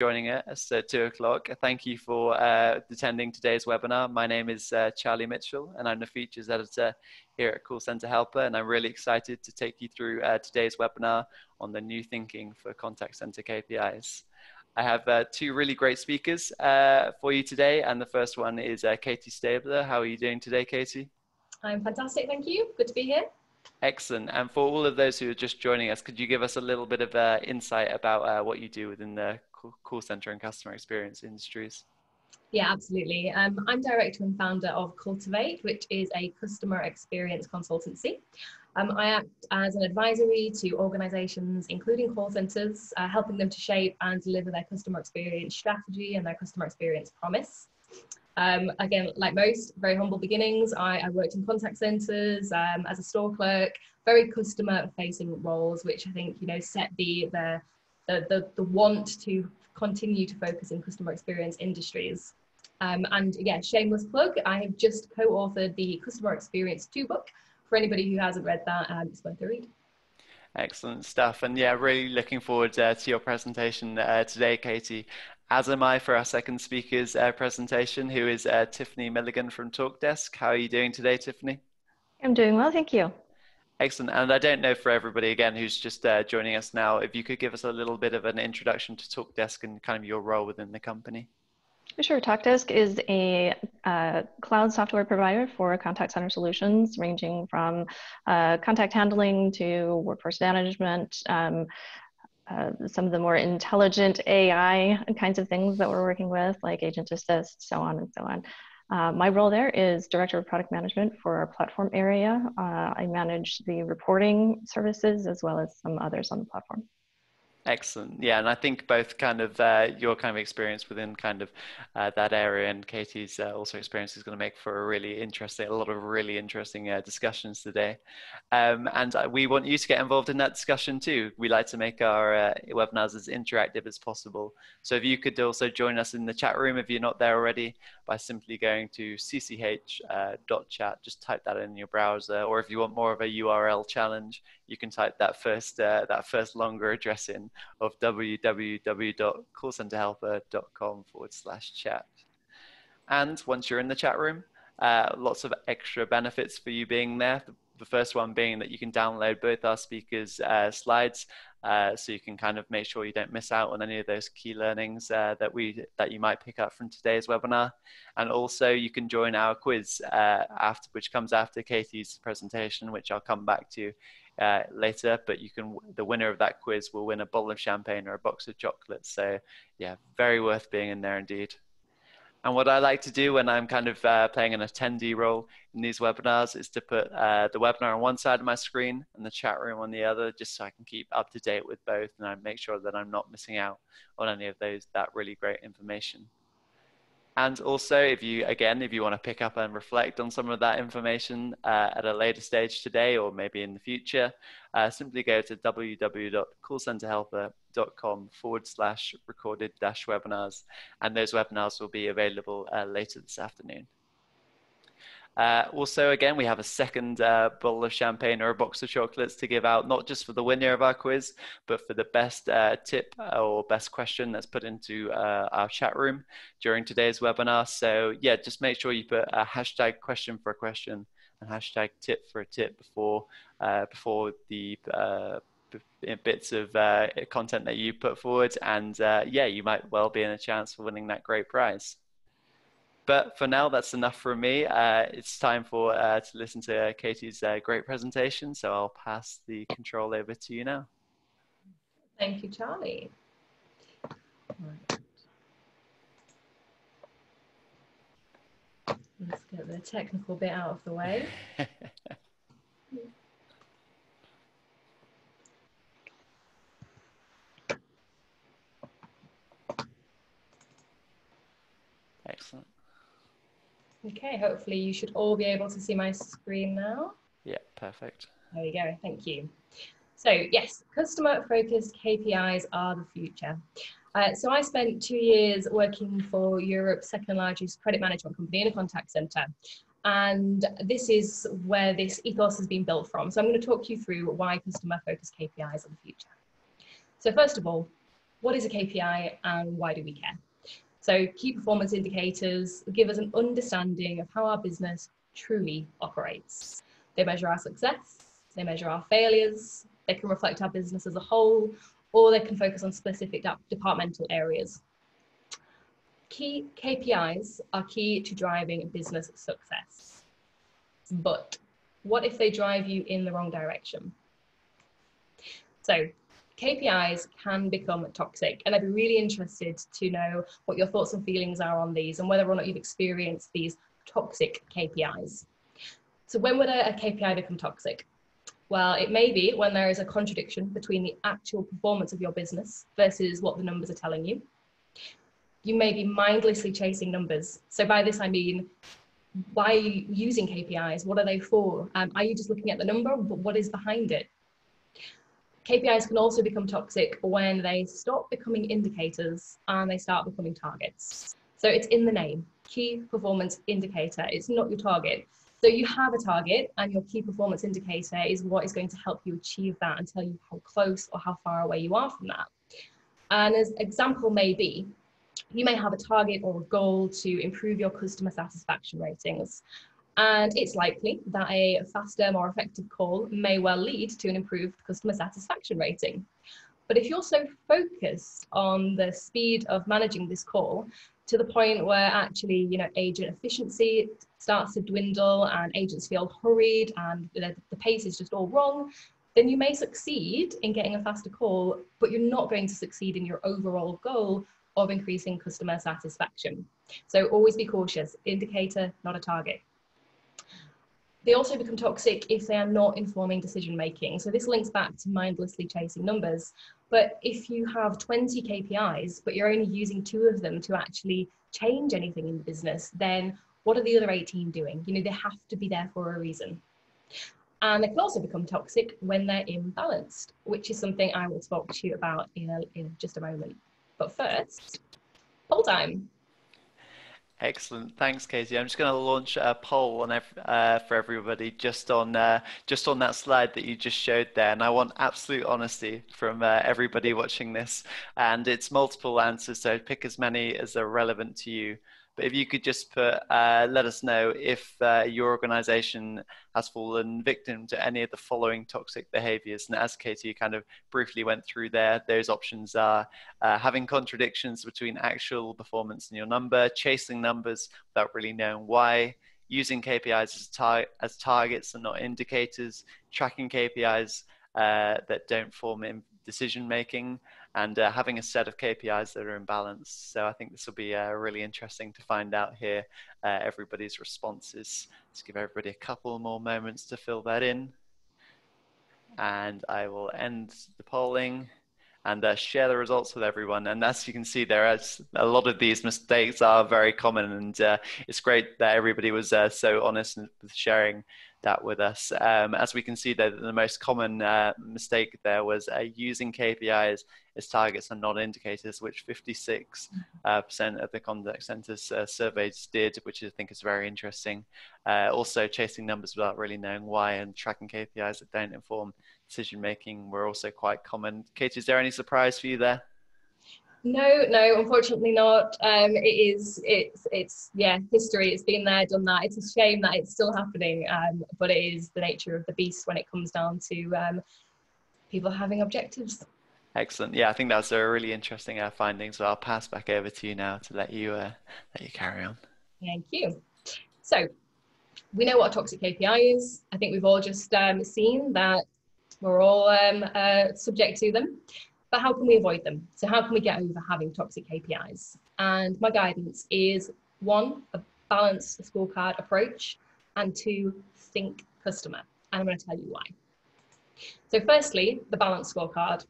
joining us at two o'clock. Thank you for uh, attending today's webinar. My name is uh, Charlie Mitchell and I'm the features editor here at Call Center Helper and I'm really excited to take you through uh, today's webinar on the new thinking for contact center KPIs. I have uh, two really great speakers uh, for you today and the first one is uh, Katie Stabler. How are you doing today, Katie? I'm fantastic, thank you. Good to be here. Excellent. And for all of those who are just joining us, could you give us a little bit of uh, insight about uh, what you do within the call center and customer experience industries? Yeah, absolutely. Um, I'm director and founder of Cultivate, which is a customer experience consultancy. Um, I act as an advisory to organizations, including call centers, uh, helping them to shape and deliver their customer experience strategy and their customer experience promise. Um, again, like most, very humble beginnings. I, I worked in contact centers um, as a store clerk, very customer facing roles, which I think, you know, set the, the, the, the, the want to continue to focus in customer experience industries. Um, and yeah, shameless plug, I have just co-authored the Customer Experience 2 book. For anybody who hasn't read that, um, it's worth a read. Excellent stuff. And yeah, really looking forward uh, to your presentation uh, today, Katie as am I for our second speaker's uh, presentation, who is uh, Tiffany Milligan from TalkDesk. How are you doing today, Tiffany? I'm doing well, thank you. Excellent. And I don't know for everybody, again, who's just uh, joining us now, if you could give us a little bit of an introduction to TalkDesk and kind of your role within the company. Sure. TalkDesk is a uh, cloud software provider for contact center solutions, ranging from uh, contact handling to workforce management, um, uh, some of the more intelligent AI kinds of things that we're working with, like Agent Assist, so on and so on. Uh, my role there is Director of Product Management for our platform area. Uh, I manage the reporting services as well as some others on the platform. Excellent. Yeah, and I think both kind of uh, your kind of experience within kind of uh, that area and Katie's uh, also experience is going to make for a really interesting, a lot of really interesting uh, discussions today. Um, and uh, we want you to get involved in that discussion too. We like to make our uh, webinars as interactive as possible. So if you could also join us in the chat room if you're not there already by simply going to cch.chat, just type that in your browser. Or if you want more of a URL challenge, you can type that first that first longer address in of www.callcenterhelper.com forward slash chat. And once you're in the chat room, uh, lots of extra benefits for you being there. The, the, first one being that you can download both our speakers' uh, slides, uh, so you can kind of make sure you don't miss out on any of those key learnings uh, that we that you might pick up from today's webinar. And also, you can join our quiz uh, after, which comes after Katie's presentation, which I'll come back to uh, later. But you can the winner of that quiz will win a bottle of champagne or a box of chocolates. So yeah, very worth being in there indeed. And what I like to do when I'm kind of uh, playing an attendee role in these webinars is to put uh, the webinar on one side of my screen and the chat room on the other, just so I can keep up to date with both and I make sure that I'm not missing out on any of those that really great information. And also, if you, again, if you want to pick up and reflect on some of that information uh, at a later stage today or maybe in the future, uh, simply go to www.callcenterhelper.com forward slash recorded dash webinars. And those webinars will be available uh, later this afternoon. Uh, also, again, we have a second uh, bottle of champagne or a box of chocolates to give out, not just for the winner of our quiz, but for the best uh, tip or best question that's put into uh, our chat room during today's webinar. So, yeah, just make sure you put a hashtag question for a question and hashtag tip for a tip before uh, before the uh, bits of content that you put forward, and yeah, you might well be in a chance for winning that great prize. But for now, that's enough from me. Uh, it's time for uh, to listen to uh, Katie's uh, great presentation. So I'll pass the control over to you now. Thank you, Charlie. Let's get the technical bit out of the way. Excellent. Okay, hopefully you should all be able to see my screen now. Yeah, perfect. There we go, thank you. So yes, customer focused KPIs are the future. Uh, so I spent two years working for Europe's second largest credit management company in a contact center. And this is where this ethos has been built from. So I'm going to talk you through why customer focused KPIs are the future. So first of all, what is a KPI and why do we care? So key performance indicators give us an understanding of how our business truly operates. They measure our success, they measure our failures, they can reflect our business as a whole, or they can focus on specific departmental areas. Key KPIs are key to driving business success. But what if they drive you in the wrong direction? So KPIs can become toxic, and I'd be really interested to know what your thoughts and feelings are on these and whether or not you've experienced these toxic KPIs. So, when would a, a KPI become toxic? Well, it may be when there is a contradiction between the actual performance of your business versus what the numbers are telling you. You may be mindlessly chasing numbers. So, by this, I mean, why are you using KPIs? What are they for? Um, are you just looking at the number? But what is behind it? KPIs can also become toxic when they stop becoming indicators and they start becoming targets. So it's in the name, key performance indicator. It's not your target. So you have a target and your key performance indicator is what is going to help you achieve that and tell you how close or how far away you are from that. And as example may be, you may have a target or a goal to improve your customer satisfaction ratings. And it's likely that a faster, more effective call may well lead to an improved customer satisfaction rating. But if you're so focused on the speed of managing this call to the point where actually, you know, agent efficiency starts to dwindle and agents feel hurried and the, the pace is just all wrong, then you may succeed in getting a faster call, but you're not going to succeed in your overall goal of increasing customer satisfaction. So always be cautious, indicator, not a target. They also become toxic if they are not informing decision making. So this links back to mindlessly chasing numbers. But if you have 20 KPIs, but you're only using two of them to actually change anything in the business, then what are the other 18 doing? You know, they have to be there for a reason. And they can also become toxic when they're imbalanced, which is something I will talk to you about in, a, in just a moment. But first, poll time. Excellent, thanks, Katie. I'm just going to launch a poll on uh, for everybody just on uh, just on that slide that you just showed there, and I want absolute honesty from uh, everybody watching this. And it's multiple answers, so pick as many as are relevant to you. But if you could just put, uh, let us know if uh, your organization has fallen victim to any of the following toxic behaviors. And as Katie kind of briefly went through there, those options are uh, having contradictions between actual performance and your number, chasing numbers without really knowing why, using KPIs as, tar- as targets and not indicators, tracking KPIs uh, that don't form in decision making, and uh, having a set of KPIs that are in balance. So I think this will be uh, really interesting to find out here uh, everybody's responses. Let's give everybody a couple more moments to fill that in. And I will end the polling and uh, share the results with everyone. And as you can see, there is a lot of these mistakes are very common, and uh, it's great that everybody was uh, so honest with sharing that with us. Um, as we can see, the, the most common uh, mistake there was uh, using KPIs as targets and not indicators, which 56% uh, of the contact centers uh, surveys did, which I think is very interesting. Uh, also, chasing numbers without really knowing why and tracking KPIs that don't inform decision making were also quite common. Kate, is there any surprise for you there? No, no, unfortunately not. Um, it is, it's, it's, yeah, history. It's been there, done that. It's a shame that it's still happening, um, but it is the nature of the beast when it comes down to um, people having objectives. Excellent. Yeah, I think that's a really interesting uh, finding. So I'll pass back over to you now to let you uh, let you carry on. Thank you. So we know what a toxic KPI is. I think we've all just um, seen that we're all um, uh, subject to them. But how can we avoid them? So how can we get over having toxic KPIs? And my guidance is one, a balanced scorecard approach, and two, think customer. And I'm going to tell you why. So firstly, the balanced scorecard.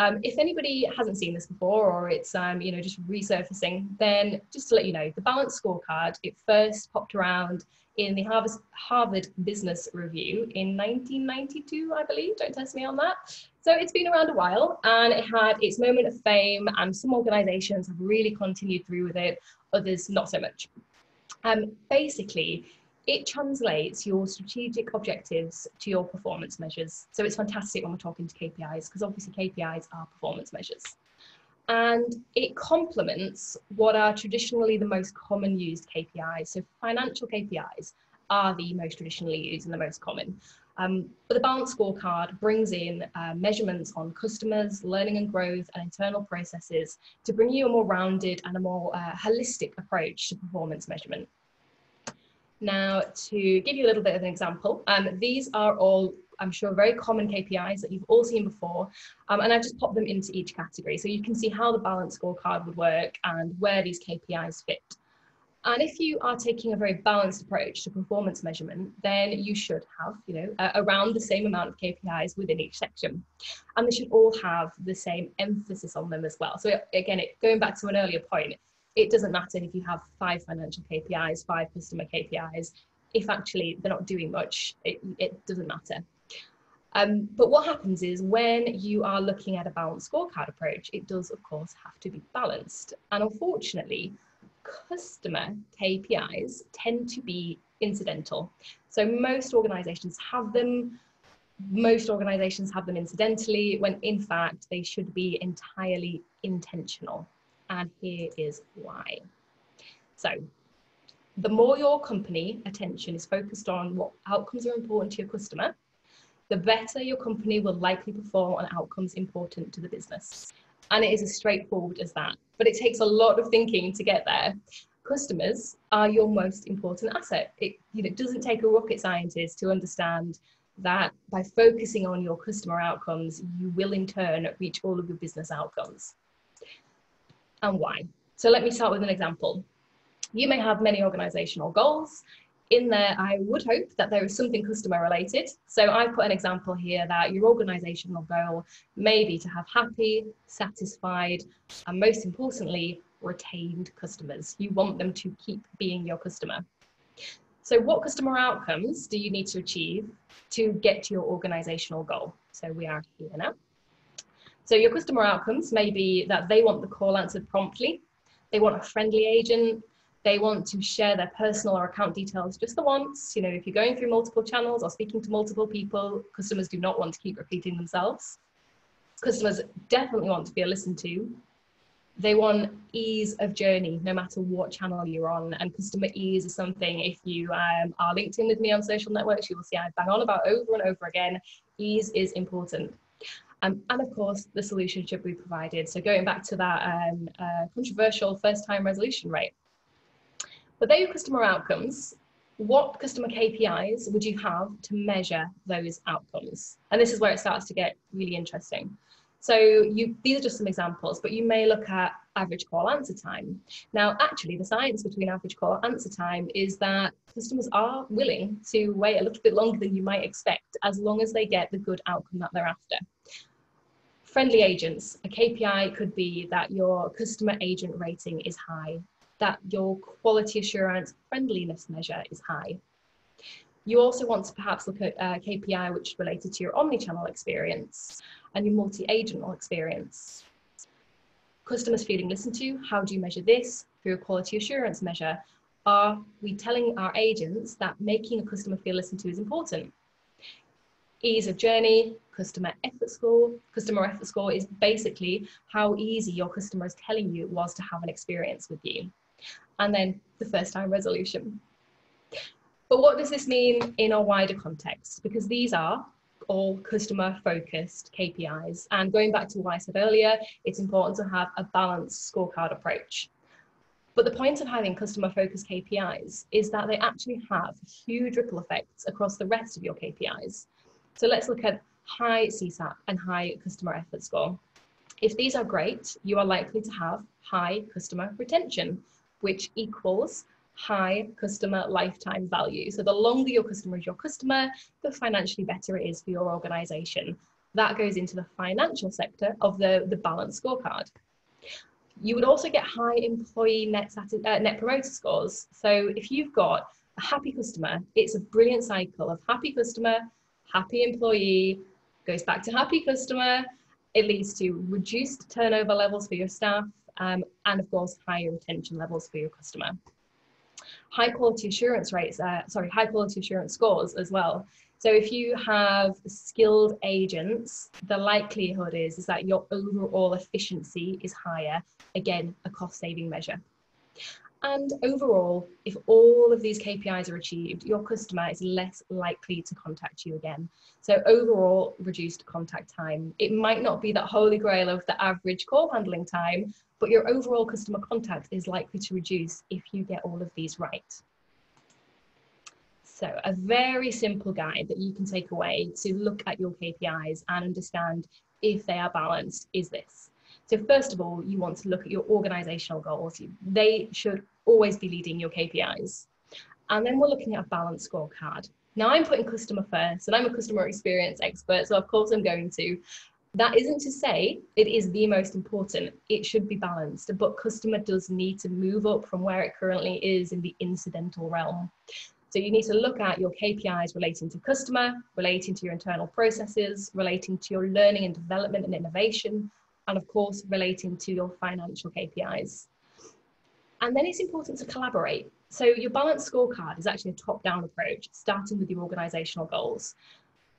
Um, if anybody hasn't seen this before or it's um, you know just resurfacing, then just to let you know, the balanced scorecard it first popped around in the Harvard, Harvard Business Review in 1992, I believe. Don't test me on that. So it's been around a while and it had its moment of fame, and some organizations have really continued through with it, others not so much. Um, basically, it translates your strategic objectives to your performance measures. So it's fantastic when we're talking to KPIs because obviously KPIs are performance measures. and it complements what are traditionally the most common used KPIs. So financial KPIs are the most traditionally used and the most common. Um, but the balance scorecard brings in uh, measurements on customers, learning and growth, and internal processes to bring you a more rounded and a more uh, holistic approach to performance measurement. Now, to give you a little bit of an example, um, these are all, I'm sure, very common KPIs that you've all seen before, um, and I've just popped them into each category so you can see how the balance scorecard would work and where these KPIs fit. And if you are taking a very balanced approach to performance measurement, then you should have, you know, uh, around the same amount of KPIs within each section. And they should all have the same emphasis on them as well. So again, it, going back to an earlier point, it doesn't matter if you have five financial KPIs, five customer KPIs. If actually they're not doing much, it, it doesn't matter. Um, but what happens is when you are looking at a balanced scorecard approach, it does, of course, have to be balanced. And unfortunately, customer KPIs tend to be incidental. So most organizations have them, most organizations have them incidentally, when in fact they should be entirely intentional. And here is why. So the more your company attention is focused on what outcomes are important to your customer, the better your company will likely perform on outcomes important to the business. And it is as straightforward as that. But it takes a lot of thinking to get there. Customers are your most important asset. It, you know, doesn't take a rocket scientist to understand that by focusing on your customer outcomes, you will in turn reach all of your business outcomes. And why? So let me start with an example. You may have many organizational goals in there, I would hope that there is something customer related. So I put an example here that your organizational goal may be to have happy, satisfied, and most importantly, retained customers. You want them to keep being your customer. So what customer outcomes do you need to achieve to get to your organizational goal? So we are here now. So your customer outcomes may be that they want the call answered promptly, they want a friendly agent, they want to share their personal or account details just the once. You know, if you're going through multiple channels or speaking to multiple people, customers do not want to keep repeating themselves. Customers definitely want to be listened to. They want ease of journey, no matter what channel you're on. And customer ease is something, if you um, are linked in with me on social networks, you will see I bang on about over and over again. Ease is important. Um, and of course, the solution should be provided. So going back to that um, uh, controversial first time resolution rate, but they're your customer outcomes. What customer KPIs would you have to measure those outcomes? And this is where it starts to get really interesting. So you, these are just some examples, but you may look at average call answer time. Now, actually, the science between average call answer time is that customers are willing to wait a little bit longer than you might expect, as long as they get the good outcome that they're after. Friendly agents, a KPI could be that your customer agent rating is high that your quality assurance friendliness measure is high. You also want to perhaps look at uh, KPI which is related to your omni-channel experience and your multi-agental experience. Customers feeling listened to, how do you measure this? Through a quality assurance measure. Are we telling our agents that making a customer feel listened to is important? Ease of journey, customer effort score. Customer effort score is basically how easy your customer is telling you it was to have an experience with you and then the first time resolution. But what does this mean in a wider context? Because these are all customer focused KPIs. And going back to what I said earlier, it's important to have a balanced scorecard approach. But the point of having customer focused KPIs is that they actually have huge ripple effects across the rest of your KPIs. So let's look at high CSAT and high customer effort score. If these are great, you are likely to have high customer retention which equals high customer lifetime value. So the longer your customer is your customer, the financially better it is for your organization. That goes into the financial sector of the, the balance scorecard. You would also get high employee net, uh, net promoter scores. So if you've got a happy customer, it's a brilliant cycle of happy customer, happy employee, goes back to happy customer. It leads to reduced turnover levels for your staff, um, and of course higher retention levels for your customer. High quality assurance rates, uh, sorry, high quality assurance scores as well. So if you have skilled agents, the likelihood is, is that your overall efficiency is higher. Again, a cost saving measure. And overall, if all of these KPIs are achieved, your customer is less likely to contact you again. So overall, reduced contact time. It might not be that holy grail of the average call handling time, but your overall customer contact is likely to reduce if you get all of these right. So a very simple guide that you can take away to look at your KPIs and understand if they are balanced is this. So first of all, you want to look at your organizational goals. They should always be leading your KPIs. And then we're looking at a balanced scorecard. Now I'm putting customer first and I'm a customer experience expert, so of course I'm going to. That isn't to say it is the most important. It should be balanced, but customer does need to move up from where it currently is in the incidental realm. So you need to look at your KPIs relating to customer, relating to your internal processes, relating to your learning and development and innovation, and of course, relating to your financial KPIs. And then it's important to collaborate. So your balanced scorecard is actually a top-down approach, starting with your organizational goals.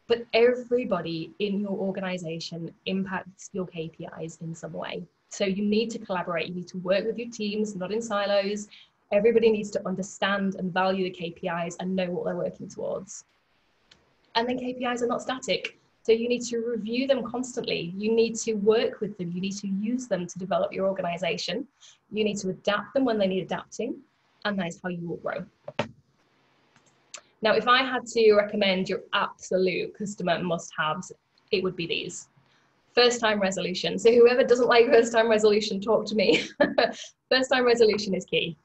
But everybody in your organization impacts your KPIs in some way. So you need to collaborate. You need to work with your teams, not in silos. Everybody needs to understand and value the KPIs and know what they're working towards. And then KPIs are not static. So you need to review them constantly. You need to work with them. You need to use them to develop your organization. You need to adapt them when they need adapting. And that is how you will grow. Now, if I had to recommend your absolute customer must haves, it would be these. First time resolution. So, whoever doesn't like first time resolution, talk to me. first time resolution is key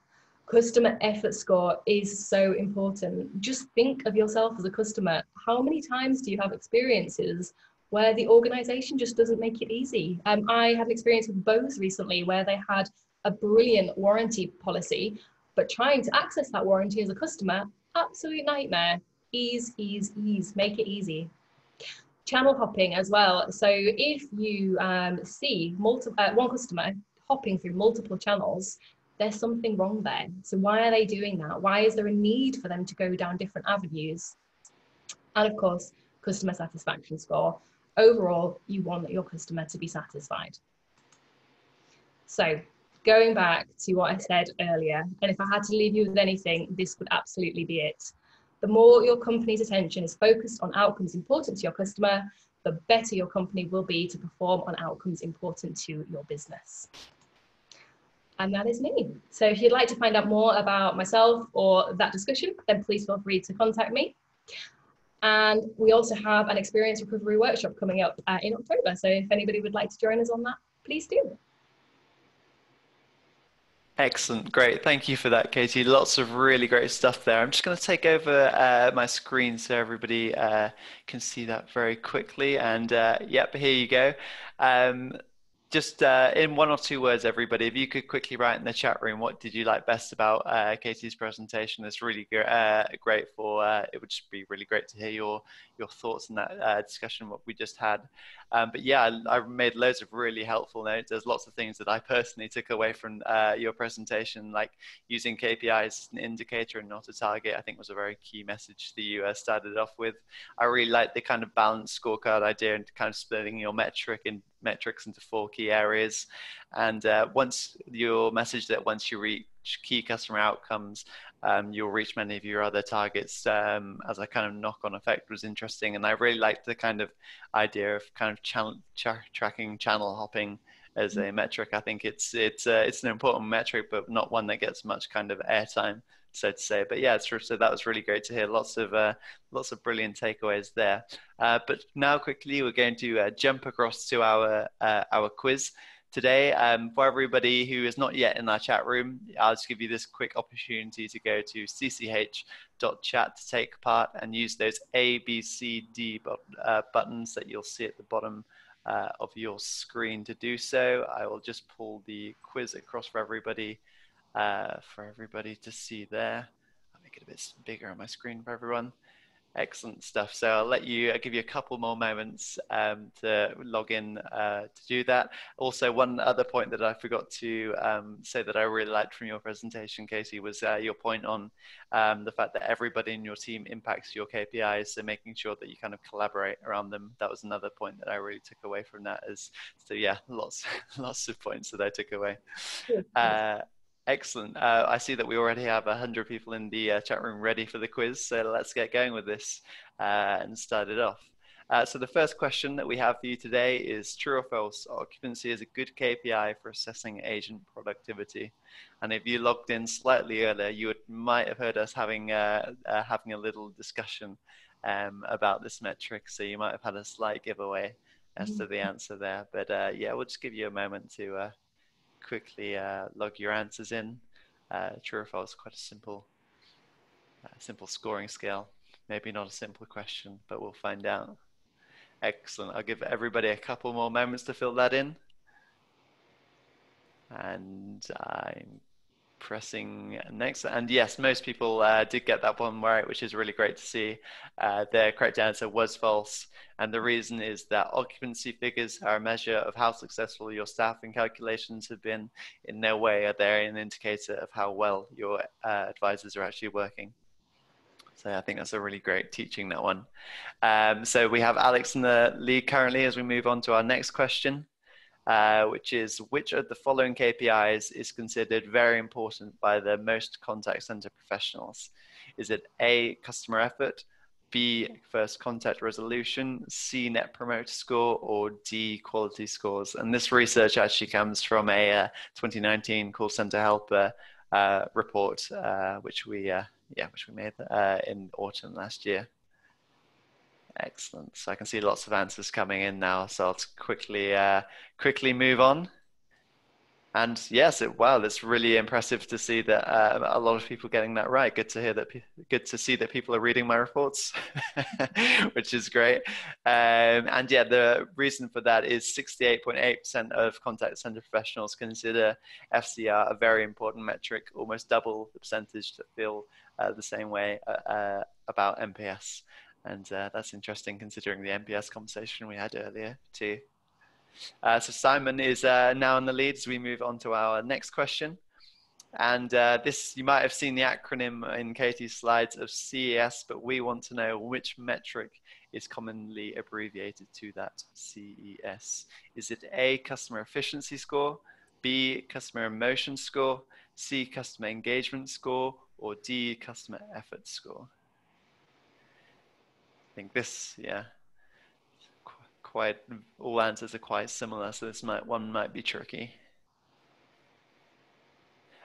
customer effort score is so important. Just think of yourself as a customer. How many times do you have experiences where the organization just doesn't make it easy? Um, I had an experience with Bose recently where they had a brilliant warranty policy, but trying to access that warranty as a customer, absolute nightmare. Ease, ease, ease, make it easy. Channel hopping as well. So if you um, see multiple, uh, one customer hopping through multiple channels, there's something wrong there. So why are they doing that? Why is there a need for them to go down different avenues? And of course, customer satisfaction score. Overall, you want your customer to be satisfied. So going back to what I said earlier, and if I had to leave you with anything, this would absolutely be it. The more your company's attention is focused on outcomes important to your customer, the better your company will be to perform on outcomes important to your business and that is me. So if you'd like to find out more about myself or that discussion, then please feel free to contact me. And we also have an experience recovery workshop coming up uh, in October. So if anybody would like to join us on that, please do. Excellent, great. Thank you for that, Katie. Lots of really great stuff there. I'm just going to take over uh, my screen so everybody uh, can see that very quickly. And uh, yep, here you go. Um, just uh, in one or two words, everybody, if you could quickly write in the chat room, what did you like best about uh, Katie's presentation? It's really uh, great for, uh, it would just be really great to hear your, your thoughts in that uh, discussion, what we just had. Um, but yeah, I, I, made loads of really helpful notes. There's lots of things that I personally took away from uh, your presentation, like using KPIs as an indicator and not a target, I think was a very key message that you started off with. I really like the kind of balanced scorecard idea and kind of splitting your metric in metrics into four key areas. And uh, once your message that once you reach key customer outcomes, um, you'll reach many of your other targets um, as a kind of knock-on effect was interesting. And I really liked the kind of idea of kind of channel, tra- tracking channel hopping as a mm. metric. I think it's it's uh, it's an important metric, but not one that gets much kind of airtime so to say. But yeah. So that was really great to hear. Lots of uh, lots of brilliant takeaways there. Uh, but now quickly, we're going to uh, jump across to our uh, our quiz today. Um, for everybody who is not yet in our chat room, I'll just give you this quick opportunity to go to cch.chat to take part and use those A, B, C, D uh, buttons that you'll see at the bottom. Uh, of your screen to do so. I will just pull the quiz across for everybody uh, for everybody to see there. I'll make it a bit bigger on my screen for everyone. Excellent stuff. So I'll let you I'll give you a couple more moments um, to log in uh, to do that. Also, one other point that I forgot to um, say that I really liked from your presentation, Katie, was uh, your point on um, the fact that everybody in your team impacts your KPIs. So making sure that you kind of collaborate around them. That was another point that I really took away from that. Is so yeah, lots lots of points that I took away. Uh, Excellent. Uh, I see that we already have 100 people in the uh, chat room ready for the quiz, so let's get going with this uh, and start it off. Uh, so the first question that we have for you today is true or false, occupancy is a good KPI for assessing agent productivity. And if you logged in slightly earlier, you would, might have heard us having, uh, uh, having a little discussion um, about this metric, so you might have had a slight giveaway as to the answer there. But yeah, we'll just give you a moment to quickly uh, log your answers in. Uh, true or false, quite a simple, uh, simple scoring scale. Maybe not a simple question, but we'll find out. Excellent. I'll give everybody a couple more moments to fill that in. And I'm pressing next. And yes, most people uh, did get that one right, which is really great to see. Uh, correct answer was false. And the reason is that occupancy figures are a measure of how successful your staffing calculations have been. In no way are they an indicator of how well your uh, advisors are actually working. So I think that's a really great teaching, that one. Um, so we have Alex in the lead currently as we move on to our next question uh, which is which of the following KPIs is considered very important by the most contact center professionals? Is it A, customer effort, B, first contact resolution, C, net promoter score, or D, quality scores? And this research actually comes from a uh, 2019 call center helper uh, report, uh, which we uh, yeah, which we made in autumn last year. Excellent. So I can see lots of answers coming in now. So I'll quickly uh, quickly move on. And yes, it, wow, it's really impressive to see that uh, a lot of people getting that right. Good to hear that. Good to see that people are reading my reports, which is great. Um, and yeah, the reason for that is 68.8% of contact center professionals consider FCR a very important metric, almost double the percentage that feel uh, the same way uh, uh about NPS. And uh, that's interesting considering the NPS conversation we had earlier too. Uh, so Simon is uh, now in the lead as we move on to our next question. And uh, this, you might have seen the acronym in Katie's slides of CES, but we want to know which metric is commonly abbreviated to that CES. Is it A, customer efficiency score, B, customer emotion score, C, customer engagement score, or D, customer effort score? I think this, yeah, quite all answers are quite similar, so this might one might be tricky.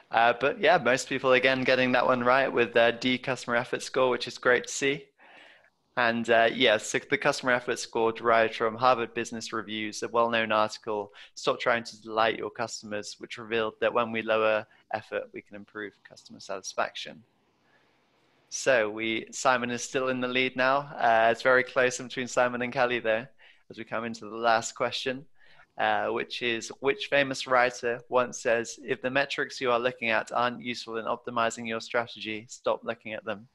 Uh, but yeah, most people again getting that one right with uh, D customer effort score, which is great to see. And uh, yes, the customer effort score derived from Harvard Business Reviews, a well-known article, Stop Trying to Delight Your Customers, which revealed that when we lower effort, we can improve customer satisfaction. So we Simon is still in the lead now. Uh, it's very close between Simon and Kelly there as we come into the last question, uh, which is which famous writer once says, if the metrics you are looking at aren't useful in optimizing your strategy, stop looking at them.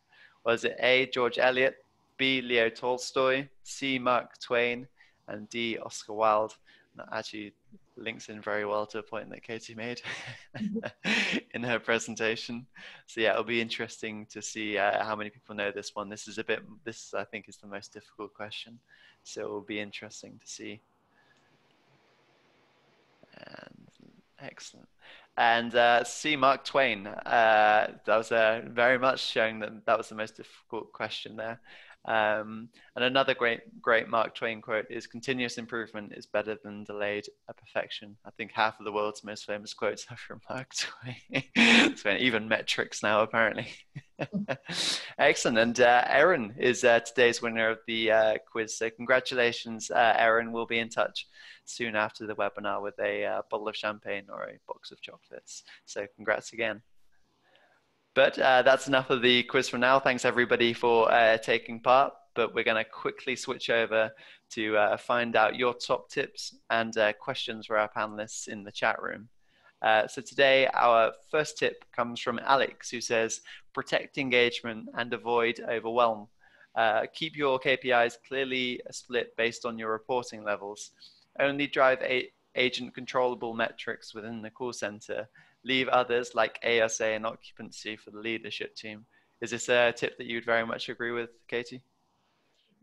Was it A, George Eliot, B, Leo Tolstoy, C, Mark Twain, and D, Oscar Wilde? That actually links in very well to a point that Katie made in her presentation. So yeah, it'll be interesting to see uh, how many people know this one. This is a bit, this I think is the most difficult question. So it will be interesting to see. And excellent. And uh, see Mark Twain. Uh, that was uh, very much showing that that was the most difficult question there. Um, and another great, great Mark Twain quote is continuous improvement is better than delayed perfection. I think half of the world's most famous quotes are from Mark Twain. even metrics now, apparently. Excellent. And uh, Erin is uh, today's winner of the uh, quiz. So congratulations, uh, Erin. We'll be in touch soon after the webinar with a uh, bottle of champagne or a box of chocolates. So congrats again. But uh, that's enough of the quiz for now. Thanks everybody for uh, taking part. But we're going to quickly switch over to uh, find out your top tips and uh, questions for our panelists in the chat room. Uh, so today, our first tip comes from Alex, who says, protect engagement and avoid overwhelm. Uh, keep your KPIs clearly split based on your reporting levels. Only drive a- agent controllable metrics within the call center. Leave others like ASA and occupancy for the leadership team. Is this a tip that you'd very much agree with, Katie?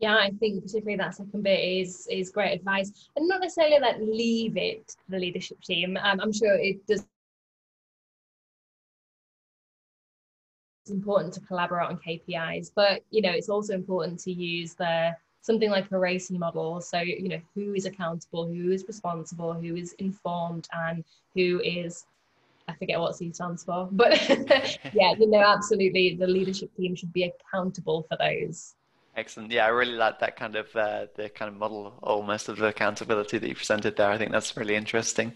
Yeah, I think particularly that second bit is is great advice, and not necessarily like leave it to the leadership team. Um, I'm sure it does. It's important to collaborate on KPIs, but you know it's also important to use the something like a RACI model. So you know who is accountable, who is responsible, who is informed, and who is I forget what C stands for, but yeah, you know, absolutely, the leadership team should be accountable for those. Excellent. Yeah, I really like that kind of uh, the kind of model almost of the accountability that you presented there. I think that's really interesting.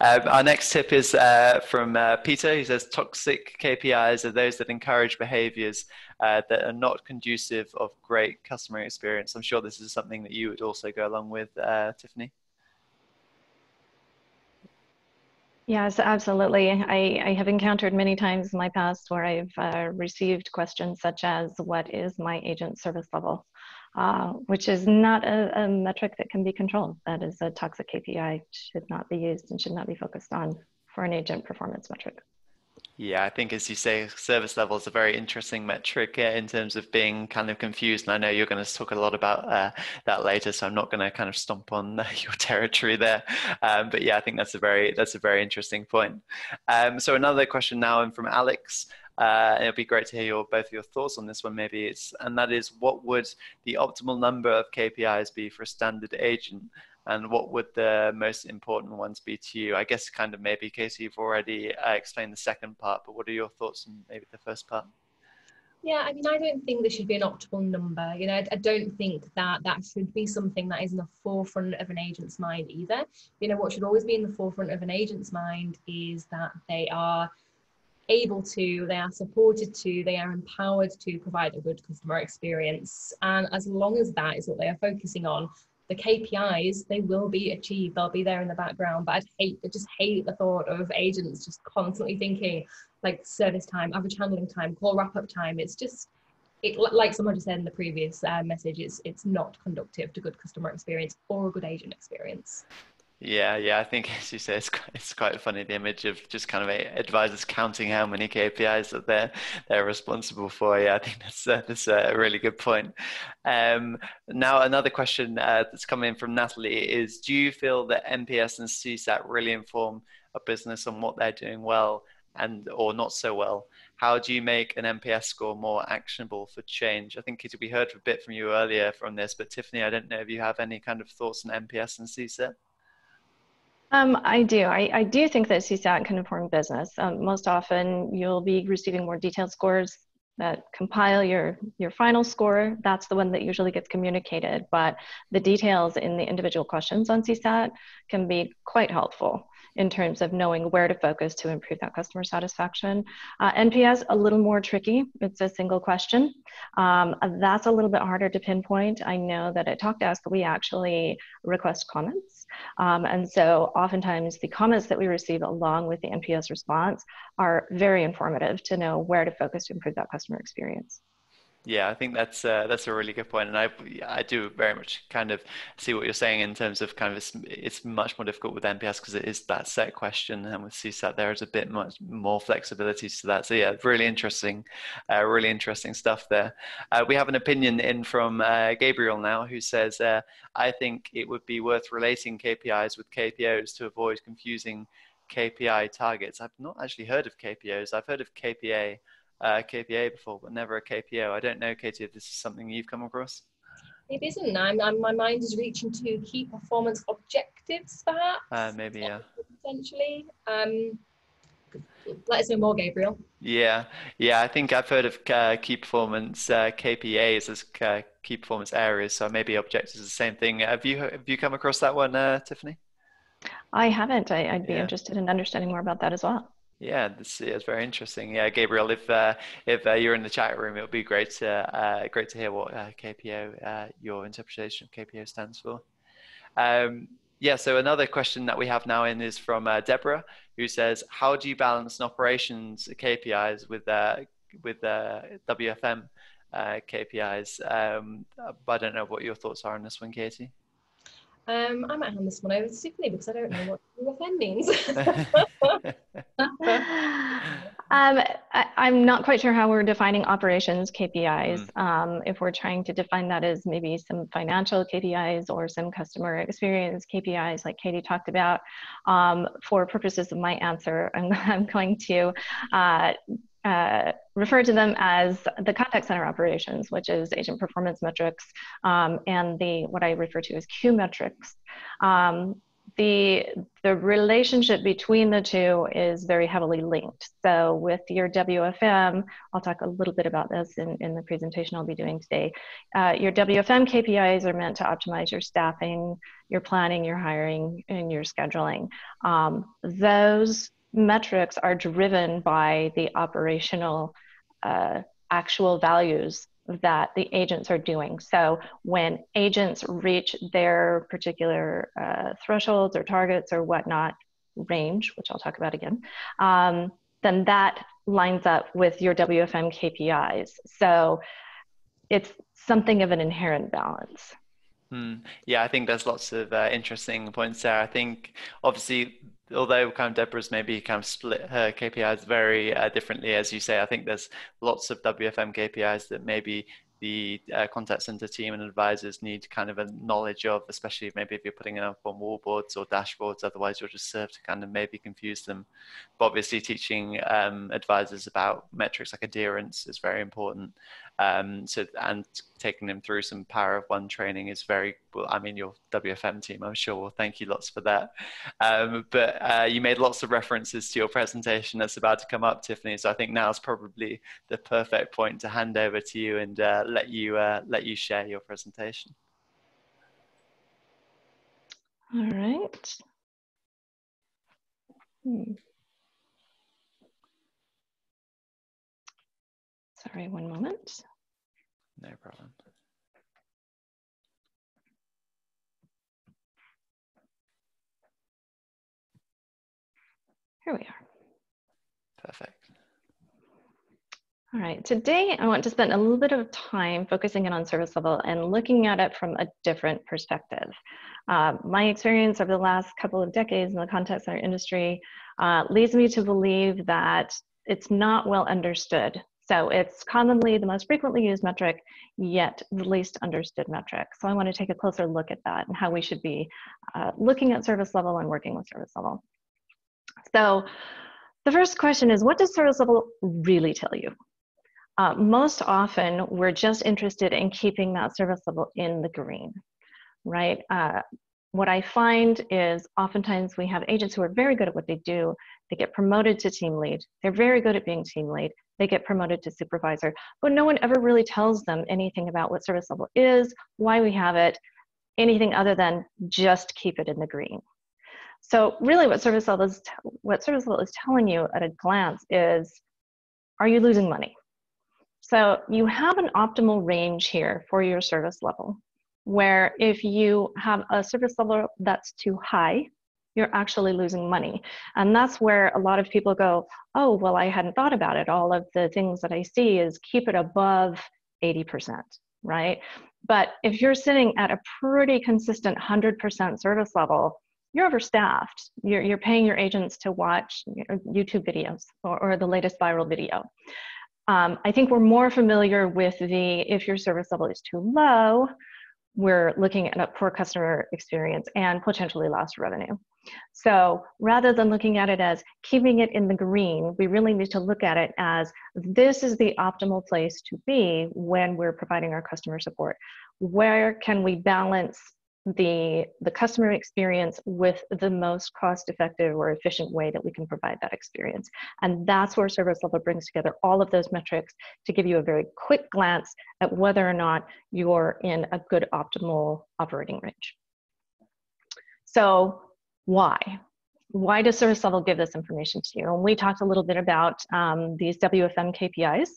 Um, our next tip is uh, from uh, Peter. He says toxic KPIs are those that encourage behaviors uh, that are not conducive of great customer experience. I'm sure this is something that you would also go along with, uh, Tiffany. Yes, absolutely. I, I have encountered many times in my past where I've uh, received questions such as, what is my agent service level? Uh, which is not a, a, metric that can be controlled. That is a toxic KPI, should not be used and should not be focused on for an agent performance metric. Yeah, I think as you say, service level is a very interesting metric uh, in terms of being kind of confused. And I know you're going to talk a lot about uh, that later, so I'm not going to kind of stomp on your territory there. Um, but yeah, I think that's a very that's a very interesting point. Um, so another question now, and from Alex. Uh, it'd be great to hear your both of your thoughts on this one. Maybe it's and that is what would the optimal number of KPIs be for a standard agent? And what would the most important ones be to you? I guess kind of maybe Katie, you've already uh, explained the second part, but what are your thoughts on maybe the first part? Yeah, I mean, I don't think there should be an optimal number. You know, I, I, don't think that that should be something that is in the forefront of an agent's mind either. You know, what should always be in the forefront of an agent's mind is that they are able to, they are supported to, they are empowered to provide a good customer experience. And as long as that is what they are focusing on, the KPIs, they will be achieved. They'll be there in the background. But I'd hate, I just hate the thought of agents just constantly thinking like service time, average handling time, call wrap up time. It's just, it like someone just said in the previous uh, message, it's it's not conductive to good customer experience or a good agent experience. Yeah, yeah, I think as you say, it's quite, it's quite funny the image of just kind of advisors counting how many KPIs that they're they're responsible for. Yeah, I think that's a, that's a really good point. Um, now, another question uh, that's coming in from Natalie is: Do you feel that NPS and CSAT really inform a business on what they're doing well and or not so well? How do you make an NPS score more actionable for change? I think we heard a bit from you earlier from this, but Tiffany, I don't know if you have any kind of thoughts on NPS and CSAT. Um, I do. I, I, do think that CSAT can inform business. Um, most often, you'll be receiving more detailed scores that compile your your final score. That's the one that usually gets communicated. But the details in the individual questions on CSAT can be quite helpful in terms of knowing where to focus to improve that customer satisfaction. Uh, NPS, a little more tricky. It's a single question. Um, that's a little bit harder to pinpoint. I know that at TalkDesk, we actually request comments. Um, and so oftentimes the comments that we receive along with the NPS response are very informative to know where to focus to improve that customer experience. Yeah, I think that's uh, that's a really good point, and I I do very much kind of see what you're saying in terms of kind of it's, it's much more difficult with NPS because it is that set question, and with CSAT there is a bit much more flexibility to that. So yeah, really interesting, uh, really interesting stuff there. Uh, we have an opinion in from uh, Gabriel now who says uh, I think it would be worth relating KPIs with KPOs to avoid confusing KPI targets. I've not actually heard of KPOs. I've heard of KPA uh, KPA before, but never a KPO. I don't know, Katie, if this is something you've come across. It isn't. I'm, I'm, my mind is reaching to key performance objectives, perhaps. Uh, maybe, yeah. Potentially. Um, let us know more, Gabriel. Yeah, yeah. I think I've heard of uh, key performance uh, KPAs as uh, key performance areas. So maybe objectives is the same thing. Have you have you come across that one, uh, Tiffany? I haven't. I, would be yeah. interested in understanding more about that as well. Yeah, this is very interesting. Yeah, Gabriel, if uh, if uh, you're in the chat room, it would be great to uh, great to hear what uh, KPO uh, your interpretation of KPO stands for. Um, yeah, so another question that we have now in is from uh, Deborah, who says, "How do you balance an operations KPIs with with WFM KPIs. Um, but I don't know what your thoughts are on this one, Katie. Um, I might hand this one over to Tiffany because I don't know what UFM means. um, I, am not quite sure how we're defining operations KPIs. Mm. Um, if we're trying to define that as maybe some financial KPIs or some customer experience KPIs, like Katie talked about, um, for purposes of my answer, I'm, I'm going to uh, uh, refer to them as the contact center operations, which is agent performance metrics, um, and the what I refer to as queue metrics. Um, the the relationship between the two is very heavily linked. So with your WFM, I'll talk a little bit about this in, in the presentation I'll be doing today. Uh, your WFM KPIs are meant to optimize your staffing, your planning, your hiring, and your scheduling. Um, those metrics are driven by the operational uh, actual values that the agents are doing. So when agents reach their particular uh, thresholds or targets or whatnot, range, which I'll talk about again, um, then that lines up with your WFM KPIs. So it's something of an inherent balance. Hmm. Yeah, I think there's lots of uh, interesting points there. I think obviously although kind of Deborah's maybe kind of split her KPIs very uh, differently, as you say, I think there's lots of WFM KPIs that maybe the uh, contact center team and advisors need kind of a knowledge of, especially maybe if you're putting it up on wallboards or dashboards. Otherwise, you'll just serve to kind of maybe confuse them. But obviously, teaching um, advisors about metrics like adherence is very important. Um, so and taking them through some power of one training is very well. I mean, your WFM team, I'm sure, will thank you lots for that. Um, but uh, you made lots of references to your presentation that's about to come up, Tiffany. So I think now is probably the perfect point to hand over to you and uh, let you uh, let you share your presentation. All right. Sorry, one moment. No problem. Here we are. Perfect. All right, today I want to spend a little bit of time focusing in on service level and looking at it from a different perspective. Uh, my experience over the last couple of decades in the contact center industry uh, leads me to believe that it's not well understood so it's commonly the most frequently used metric, yet the least understood metric. So I want to take a closer look at that and how we should be uh, looking at service level and working with service level. So the first question is, what does service level really tell you? Uh, most often, we're just interested in keeping that service level in the green, right? Uh, what I find is oftentimes we have agents who are very good at what they do. They get promoted to team lead. They're very good at being team lead they get promoted to supervisor. But no one ever really tells them anything about what service level is, why we have it, anything other than just keep it in the green. So really what service level is, what service level is telling you at a glance is, are you losing money? So you have an optimal range here for your service level, where if you have a service level that's too high, you're actually losing money. And that's where a lot of people go, oh, well, I hadn't thought about it. All of the things that I see is keep it above 80%, right? But if you're sitting at a pretty consistent 100% service level, you're overstaffed. You're, you're paying your agents to watch YouTube videos or, or the latest viral video. Um, I think we're more familiar with the if your service level is too low, we're looking at a poor customer experience and potentially lost revenue. So rather than looking at it as keeping it in the green, we really need to look at it as this is the optimal place to be when we're providing our customer support. Where can we balance the, the customer experience with the most cost effective or efficient way that we can provide that experience. And that's where service level brings together all of those metrics to give you a very quick glance at whether or not you're in a good optimal operating range. So why? Why does service level give this information to you? And we talked a little bit about um, these WFM KPIs.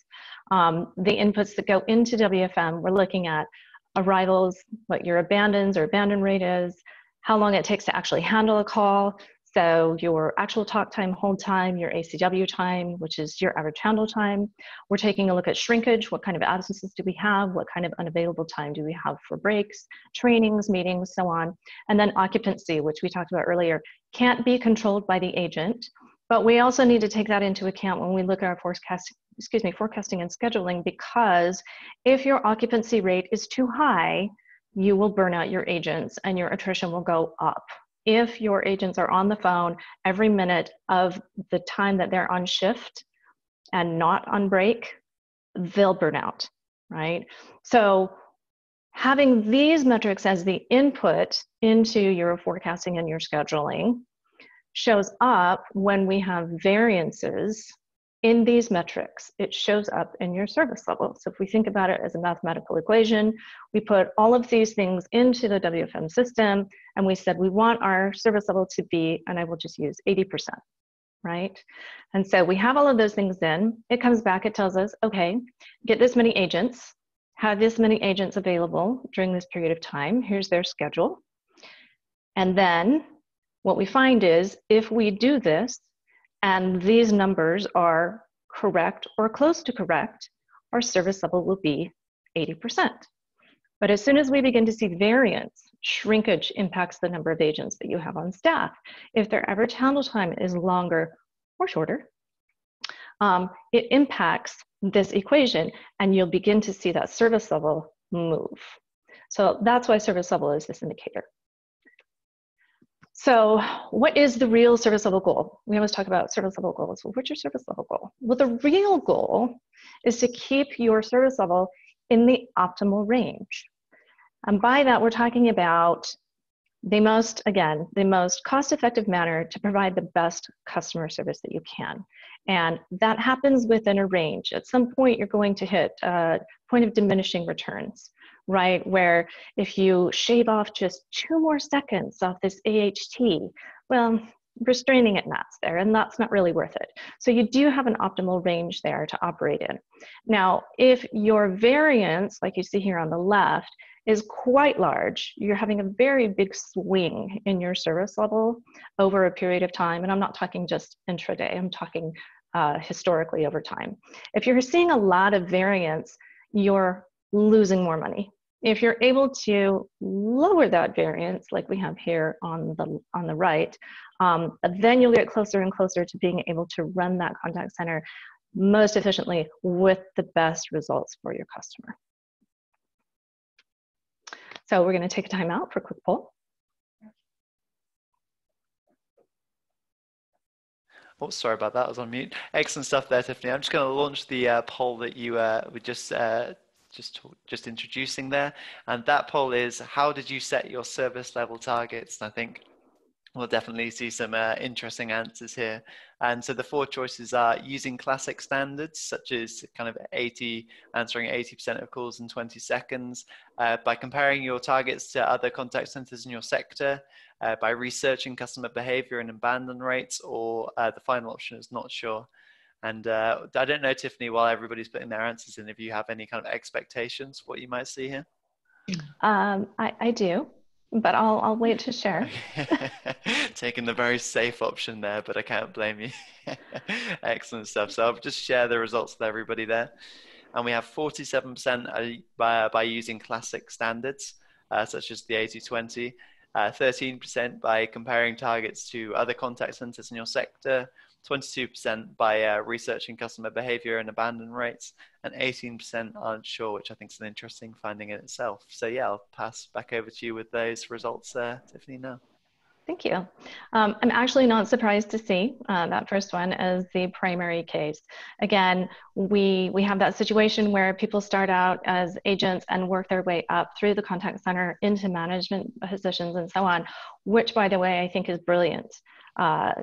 Um, the inputs that go into WFM, we're looking at arrivals, what your abandons or abandon rate is, how long it takes to actually handle a call, So your actual talk time, hold time, your ACW time, which is your average handle time. We're taking a look at shrinkage. What kind of absences do we have? What kind of unavailable time do we have for breaks, trainings, meetings, so on. And then occupancy, which we talked about earlier, can't be controlled by the agent. But we also need to take that into account when we look at our forecast, excuse me, forecasting and scheduling, because if your occupancy rate is too high, you will burn out your agents and your attrition will go up if your agents are on the phone every minute of the time that they're on shift and not on break, they'll burn out, right? So having these metrics as the input into your forecasting and your scheduling shows up when we have variances in these metrics, it shows up in your service level. So if we think about it as a mathematical equation, we put all of these things into the WFM system and we said we want our service level to be, and I will just use 80%, right? And so we have all of those things in. It comes back, it tells us, okay, get this many agents, have this many agents available during this period of time. Here's their schedule. And then what we find is if we do this, and these numbers are correct or close to correct, our service level will be 80%. But as soon as we begin to see variance, shrinkage impacts the number of agents that you have on staff. If their average handle time is longer or shorter, um, it impacts this equation and you'll begin to see that service level move. So that's why service level is this indicator. So, what is the real service level goal? We always talk about service level goals. Well, what's your service level goal? Well, the real goal is to keep your service level in the optimal range. And by that, we're talking about the most, again, the most cost effective manner to provide the best customer service that you can. And that happens within a range. At some point, you're going to hit a point of diminishing returns right? Where if you shave off just two more seconds off this AHT, well, restraining at gnats there, and that's not really worth it. So you do have an optimal range there to operate in. Now, if your variance, like you see here on the left, is quite large, you're having a very big swing in your service level over a period of time, and I'm not talking just intraday, I'm talking uh, historically over time. If you're seeing a lot of variance, you're losing more money if you're able to lower that variance, like we have here on the, on the right, um, then you'll get closer and closer to being able to run that contact center most efficiently with the best results for your customer. So we're gonna take a time out for a quick poll. Oh, sorry about that. I was on mute. Excellent stuff there, Tiffany. I'm just going to launch the uh, poll that you uh, we just uh, just just introducing there. And that poll is how did you set your service level targets? And I think we'll definitely see some uh, interesting answers here. And so the four choices are using classic standards, such as kind of 80, answering 80% of calls in 20 seconds, uh, by comparing your targets to other contact centers in your sector, uh, by researching customer behavior and abandon rates, or uh, the final option is not sure. And uh, I don't know, Tiffany, while everybody's putting their answers in, if you have any kind of expectations what you might see here. Um, I, I do, but I'll, I'll wait to share. Taking the very safe option there, but I can't blame you. Excellent stuff. So I'll just share the results with everybody there. And we have 47% by, by using classic standards, uh, such as the 80-20, uh, 13% by comparing targets to other contact centers in your sector, 22% by uh, researching customer behavior and abandon rates, and 18% aren't sure, which I think is an interesting finding in itself. So, yeah, I'll pass back over to you with those results, uh, Tiffany, now. Thank you. Um, I'm actually not surprised to see uh, that first one as the primary case. Again, we, we have that situation where people start out as agents and work their way up through the contact center into management positions and so on, which, by the way, I think is brilliant. Uh,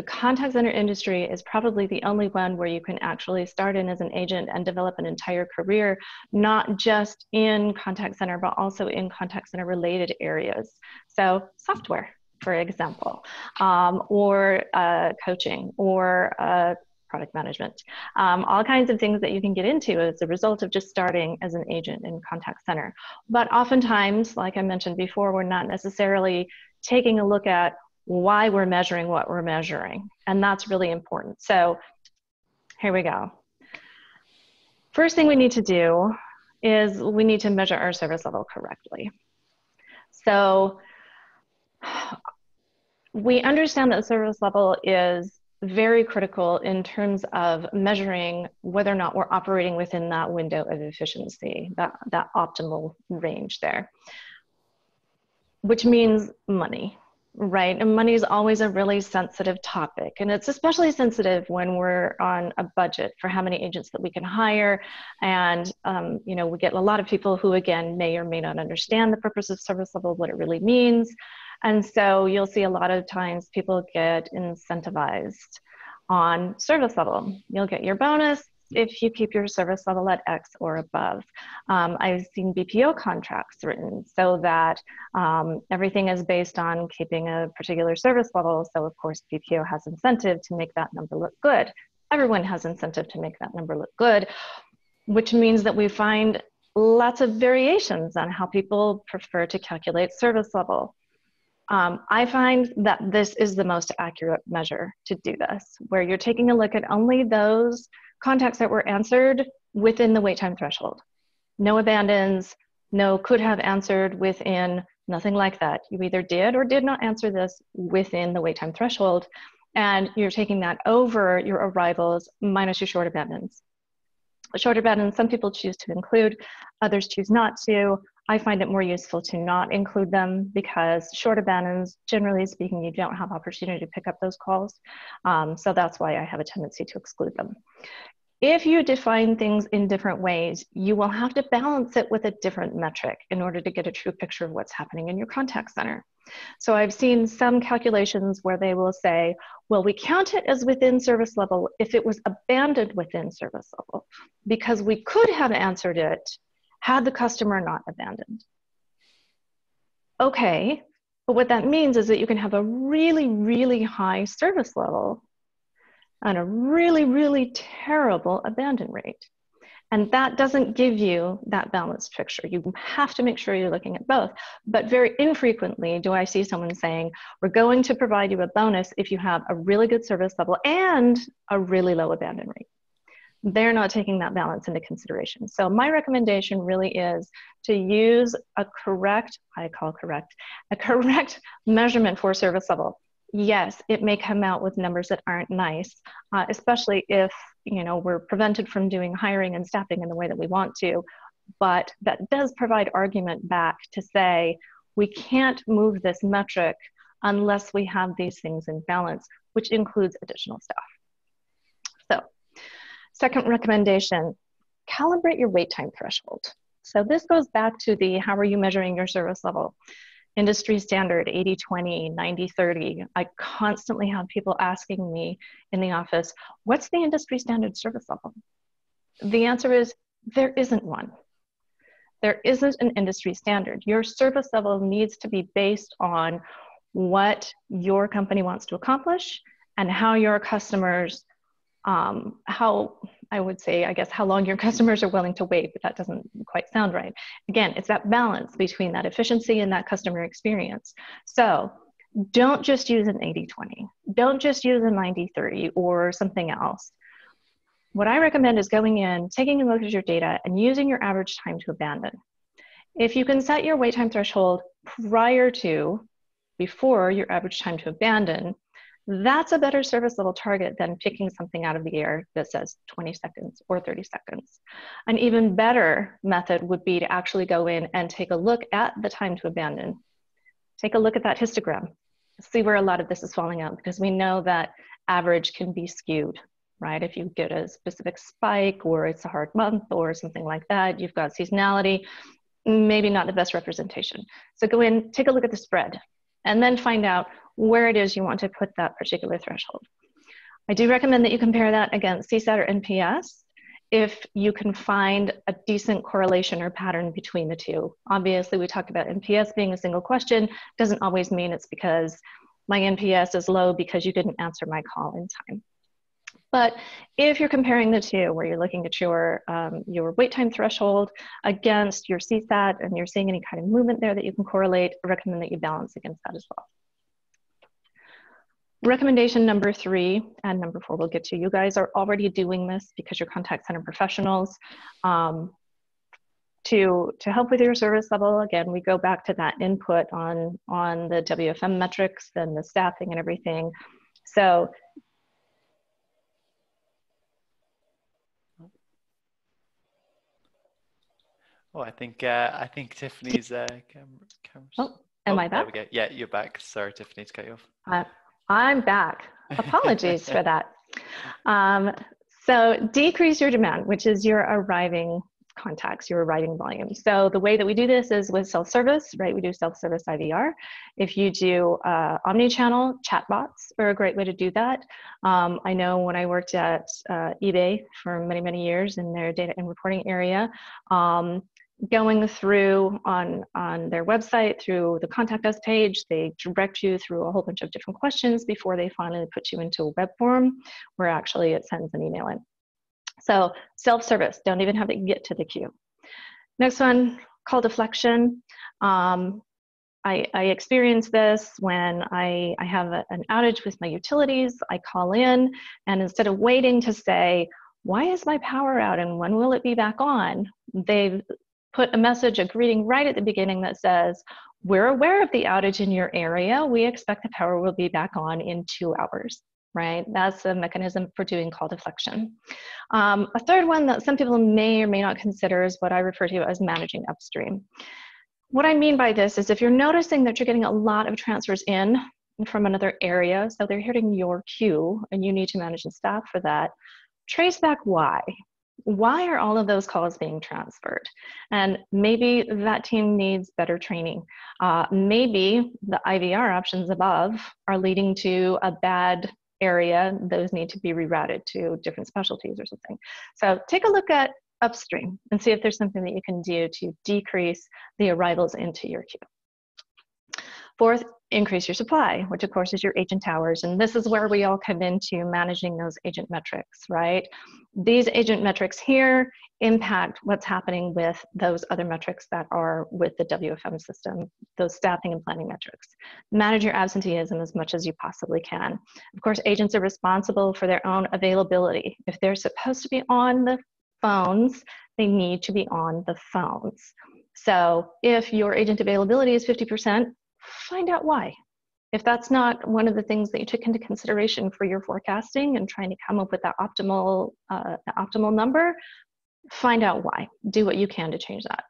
the contact center industry is probably the only one where you can actually start in as an agent and develop an entire career, not just in contact center, but also in contact center related areas. So, software, for example, um, or uh, coaching, or uh, product management, um, all kinds of things that you can get into as a result of just starting as an agent in contact center. But oftentimes, like I mentioned before, we're not necessarily taking a look at why we're measuring what we're measuring. And that's really important. So here we go. First thing we need to do is we need to measure our service level correctly. So we understand that service level is very critical in terms of measuring whether or not we're operating within that window of efficiency, that, that optimal range there, which means money, right? And money is always a really sensitive topic. And it's especially sensitive when we're on a budget for how many agents that we can hire. And, um, you know, we get a lot of people who, again, may or may not understand the purpose of service level, what it really means. And so you'll see a lot of times people get incentivized on service level. You'll get your bonus if you keep your service level at X or above. Um, I've seen BPO contracts written so that um, everything is based on keeping a particular service level. So, of course, BPO has incentive to make that number look good. Everyone has incentive to make that number look good, which means that we find lots of variations on how people prefer to calculate service level. Um, I find that this is the most accurate measure to do this, where you're taking a look at only those contacts that were answered within the wait time threshold. No abandons, no could have answered within, nothing like that. You either did or did not answer this within the wait time threshold, and you're taking that over your arrivals minus your short abandons. Short abandons, some people choose to include, others choose not to. I find it more useful to not include them because short abandons, generally speaking, you don't have opportunity to pick up those calls. Um, so that's why I have a tendency to exclude them. If you define things in different ways, you will have to balance it with a different metric in order to get a true picture of what's happening in your contact center. So I've seen some calculations where they will say, well, we count it as within service level if it was abandoned within service level because we could have answered it had the customer not abandoned. Okay, but what that means is that you can have a really, really high service level and a really, really terrible abandon rate. And that doesn't give you that balanced picture. You have to make sure you're looking at both. But very infrequently do I see someone saying, We're going to provide you a bonus if you have a really good service level and a really low abandon rate they're not taking that balance into consideration. So my recommendation really is to use a correct, I call correct, a correct measurement for service level. Yes, it may come out with numbers that aren't nice, uh, especially if you know we're prevented from doing hiring and staffing in the way that we want to. But that does provide argument back to say we can't move this metric unless we have these things in balance, which includes additional staff. Second recommendation, calibrate your wait time threshold. So this goes back to the how are you measuring your service level? Industry standard 80 20, 90 30. I constantly have people asking me in the office, what's the industry standard service level? The answer is there isn't one. There isn't an industry standard. Your service level needs to be based on what your company wants to accomplish and how your customers um, how I would say, I guess, how long your customers are willing to wait, but that doesn't quite sound right. Again, it's that balance between that efficiency and that customer experience. So don't just use an 80 20, don't just use a 90 30 or something else. What I recommend is going in, taking a look at your data, and using your average time to abandon. If you can set your wait time threshold prior to, before your average time to abandon, that's a better service level target than picking something out of the air that says 20 seconds or 30 seconds. An even better method would be to actually go in and take a look at the time to abandon. Take a look at that histogram. See where a lot of this is falling out because we know that average can be skewed, right? If you get a specific spike or it's a hard month or something like that, you've got seasonality, maybe not the best representation. So go in, take a look at the spread, and then find out where it is you want to put that particular threshold. I do recommend that you compare that against CSAT or NPS if you can find a decent correlation or pattern between the two. Obviously, we talked about NPS being a single question, doesn't always mean it's because my NPS is low because you didn't answer my call in time. But if you're comparing the two, where you're looking at your, um, your wait time threshold against your CSAT and you're seeing any kind of movement there that you can correlate, I recommend that you balance against that as well. recommendation number three and number four we'll get to you guys are already doing this because you're contact center professionals um, to to help with your service level again we go back to that input on on the wfm metrics and the staffing and everything so Oh, I think uh, I think Tiffany's uh, cam- camera. Oh, am oh, I back? There we go. Yeah, you're back. Sorry, Tiffany, to cut you off. Uh, I'm back. Apologies for that. Um, so decrease your demand, which is your arriving contacts, your arriving volume. So the way that we do this is with self-service, right? We do self-service IVR. If you do uh, omni-channel, chatbots are a great way to do that. Um, I know when I worked at uh, eBay for many, many years in their data and reporting area, um, going through on, on their website through the contact us page, they direct you through a whole bunch of different questions before they finally put you into a web form where actually it sends an email in. So self-service, don't even have to get to the queue. Next one, call deflection. Um, I, I experience this when I, I have a, an outage with my utilities. I call in, and instead of waiting to say, why is my power out and when will it be back on? They've put a message, a greeting right at the beginning that says, we're aware of the outage in your area. We expect the power will be back on in two hours right? That's a mechanism for doing call deflection. Um, a third one that some people may or may not consider is what I refer to as managing upstream. What I mean by this is if you're noticing that you're getting a lot of transfers in from another area, so they're hitting your queue and you need to manage and staff for that, trace back why. Why are all of those calls being transferred? And maybe that team needs better training. Uh, maybe the IVR options above are leading to a bad area, those need to be rerouted to different specialties or something. So take a look at upstream and see if there's something that you can do to decrease the arrivals into your queue. Fourth, increase your supply, which of course is your agent hours. And this is where we all come into managing those agent metrics, right? These agent metrics here impact what's happening with those other metrics that are with the WFM system, those staffing and planning metrics. Manage your absenteeism as much as you possibly can. Of course, agents are responsible for their own availability. If they're supposed to be on the phones, they need to be on the phones. So if your agent availability is 50%, find out why. If that's not one of the things that you took into consideration for your forecasting and trying to come up with that optimal, uh, optimal number, find out why. Do what you can to change that.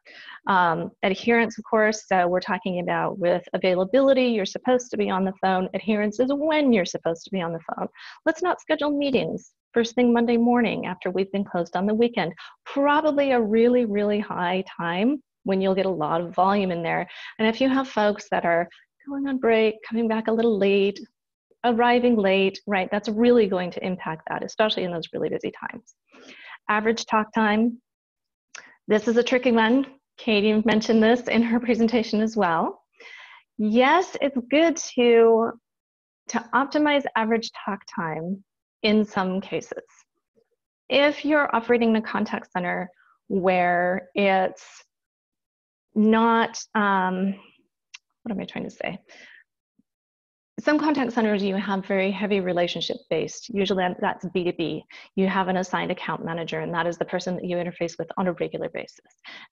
Um, adherence, of course, so we're talking about with availability, you're supposed to be on the phone. Adherence is when you're supposed to be on the phone. Let's not schedule meetings first thing Monday morning after we've been closed on the weekend. Probably a really, really high time when you'll get a lot of volume in there. And if you have folks that are going on break, coming back a little late, arriving late, right, that's really going to impact that, especially in those really busy times. Average talk time. This is a tricky one. Katie mentioned this in her presentation as well. Yes, it's good to, to optimize average talk time in some cases. If you're operating a contact center where it's not, um, what am I trying to say? Some contact centers you have very heavy relationship based. Usually that's B2B. You have an assigned account manager, and that is the person that you interface with on a regular basis.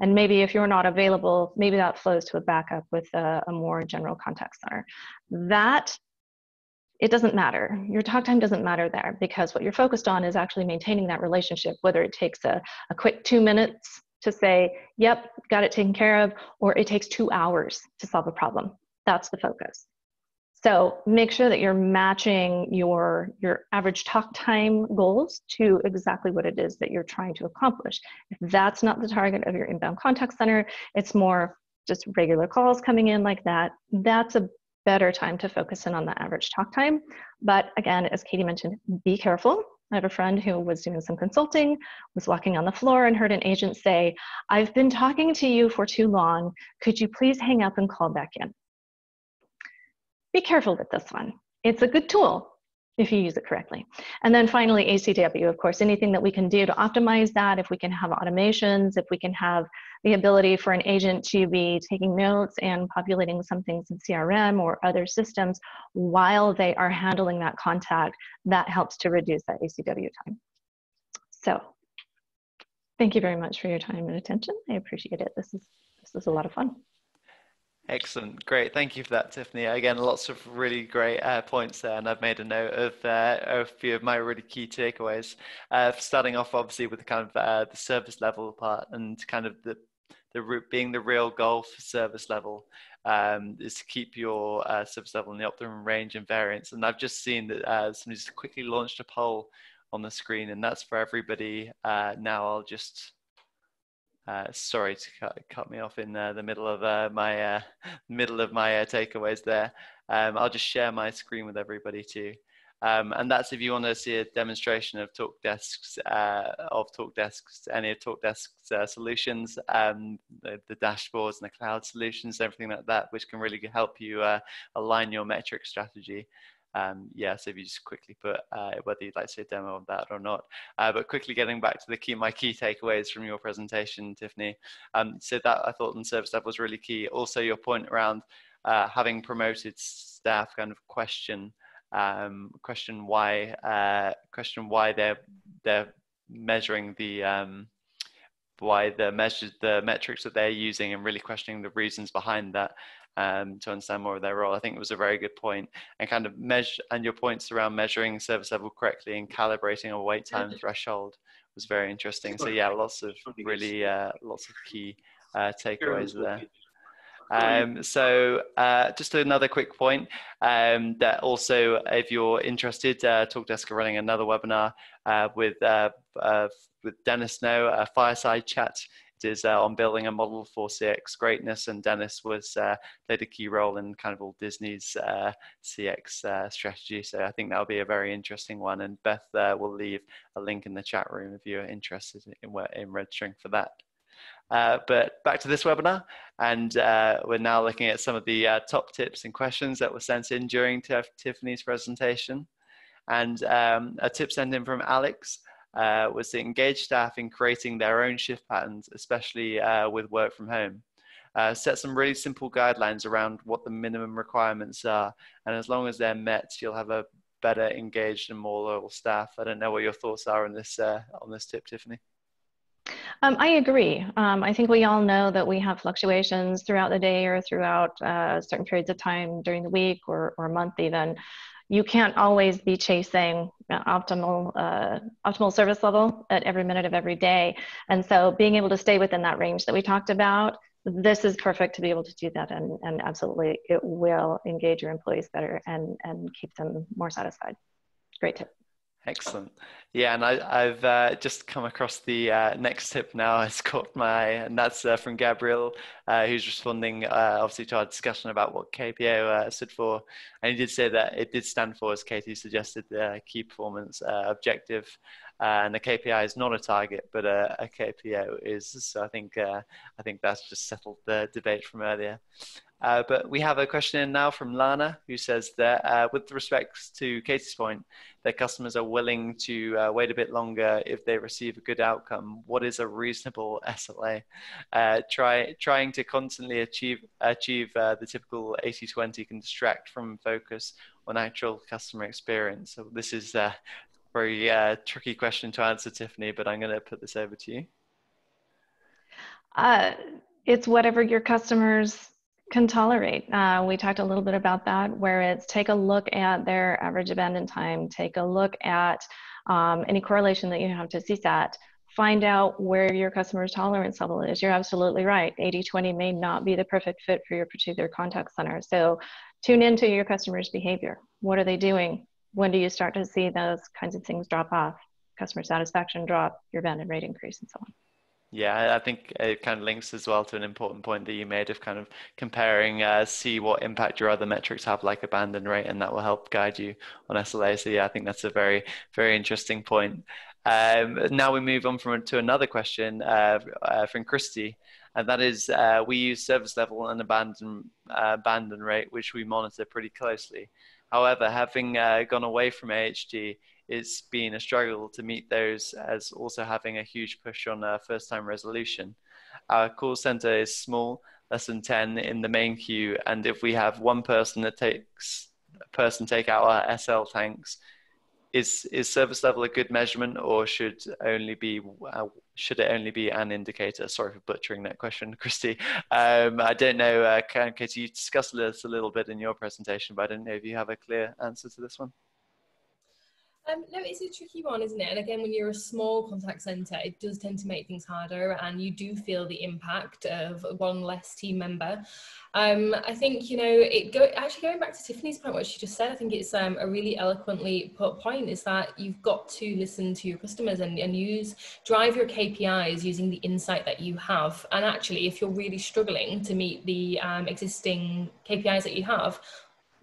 And maybe if you're not available, maybe that flows to a backup with a, a more general contact center. That it doesn't matter. Your talk time doesn't matter there because what you're focused on is actually maintaining that relationship, whether it takes a, a quick two minutes to say, yep, got it taken care of, or it takes two hours to solve a problem. That's the focus. So make sure that you're matching your, your average talk time goals to exactly what it is that you're trying to accomplish. If that's not the target of your inbound contact center, it's more just regular calls coming in like that, that's a better time to focus in on the average talk time. But again, as Katie mentioned, be careful I have a friend who was doing some consulting, was walking on the floor and heard an agent say, I've been talking to you for too long. Could you please hang up and call back in? Be careful with this one. It's a good tool. If you use it correctly. And then finally, ACW, of course, anything that we can do to optimize that, if we can have automations, if we can have the ability for an agent to be taking notes and populating some things in CRM or other systems while they are handling that contact, that helps to reduce that ACW time. So thank you very much for your time and attention. I appreciate it. This is, this is a lot of fun. Excellent, great. Thank you for that, Tiffany. Again, lots of really great uh, points there, and I've made a note of, uh, a few of my really key takeaways. Uh, starting off, obviously, with the kind of uh, the service level part and kind of the the being the real goal for service level um, is to keep your uh, service level in the optimum range and variance. And I've just seen that uh, somebody's quickly launched a poll on the screen, and that's for everybody. now I'll just uh, sorry to cut, cut, me off in uh, the middle of uh, my uh, middle of my uh, takeaways there. Um, I'll just share my screen with everybody too. Um, and that's if you want to see a demonstration of TalkDesk's uh, of TalkDesk's any of talk TalkDesk's solutions, um, the, the, dashboards and the cloud solutions, everything like that, which can really help you align your metric strategy um, yeah, so if you just quickly put uh, whether you'd like to see a demo of that or not. Uh, but quickly getting back to the key, my key takeaways from your presentation, Tiffany. Um, so that I thought on service level was really key. Also, your point around uh, having promoted staff kind of question um, question why uh, question why they're they're measuring the um, why the measures the metrics that they're using and really questioning the reasons behind that um, to understand more of their role. I think it was a very good point and kind of measure and your points around measuring service level correctly and calibrating a wait time threshold was very interesting. So yeah, lots of really uh, lots of key uh, takeaways there. Um, so uh, just another quick point um, that also if you're interested, uh, TalkDesk are running another webinar uh, with uh, uh, with Dennis Snow, a fireside chat is uh, on building a model for CX greatness, and Dennis was uh, played a key role in kind of all Disney's uh, CX uh, strategy. So I think that'll be a very interesting one. And Beth uh, will leave a link in the chat room if you're interested in, in registering for that. Uh, but back to this webinar, and uh, we're now looking at some of the uh, top tips and questions that were sent in during Tiffany's presentation. And um, a tip sent in from Alex uh, was to engage staff in creating their own shift patterns, especially uh, with work from home. Uh, set some really simple guidelines around what the minimum requirements are, and as long as they're met, you'll have a better engaged and more loyal staff. I don't know what your thoughts are on this uh, on this tip, Tiffany. Um, I agree. Um, I think we all know that we have fluctuations throughout the day or throughout uh, certain periods of time during the week or, or month even you can't always be chasing optimal uh, optimal service level at every minute of every day. And so being able to stay within that range that we talked about this is perfect to be able to do that. And, and absolutely it will engage your employees better and and keep them more satisfied. Great tip Excellent. Yeah, and I, have uh, just come across the uh, next tip now. It's caught my eye, and that's uh, from Gabriel, uh, who's responding uh, obviously to our discussion about what KPO uh, stood for. And he did say that it did stand for, as Katie suggested, the key performance objective. and the KPI is not a target, but a, a KPO is. So I think I think that's just settled the debate from earlier. Uh, but we have a question in now from Lana who says that uh, with respect to Katie's point, that customers are willing to uh, wait a bit longer if they receive a good outcome. What is a reasonable SLA? Uh, try, trying to constantly achieve, achieve uh, the typical 80-20 can distract from focus on actual customer experience. So this is a very tricky question to answer, Tiffany, but I'm going to put this over to you. it's whatever your customers can tolerate. Uh, we talked a little bit about that, where it's take a look at their average abandon time, take a look at um, any correlation that you have to CSAT, find out where your customer's tolerance level is. You're absolutely right. 80 20 may not be the perfect fit for your particular contact center. So tune into your customer's behavior. What are they doing? When do you start to see those kinds of things drop off? Customer satisfaction drop, your abandon rate increase, and so on. Yeah, I think it kind of links as well to an important point that you made of kind of comparing, uh, see what impact your other metrics have, like abandon rate, and that will help guide you on SLA. So yeah, I think that's a very, very interesting point. Um, now we move on from to another question uh, uh, from Christy, and that is uh, we use service level and abandon uh, abandon rate, which we monitor pretty closely. However, having uh, gone away from AHT, it's been a struggle to meet those as also having a huge push on uh, first time resolution. Our call center is small, less than 10 in the main queue. And if we have one person that takes a person take out our SL tanks, is is service level a good measurement or should only be uh, should it only be an indicator sorry for butchering that question christy um, i don't know uh, katie you discussed this a little bit in your presentation but i don't know if you have a clear answer to this one um, no, it's a tricky one, isn't it? And again, when you're a small contact centre, it does tend to make things harder, and you do feel the impact of one less team member. Um, I think you know, it go actually going back to Tiffany's point, what she just said. I think it's um, a really eloquently put point. Is that you've got to listen to your customers and, and use drive your KPIs using the insight that you have. And actually, if you're really struggling to meet the um, existing KPIs that you have,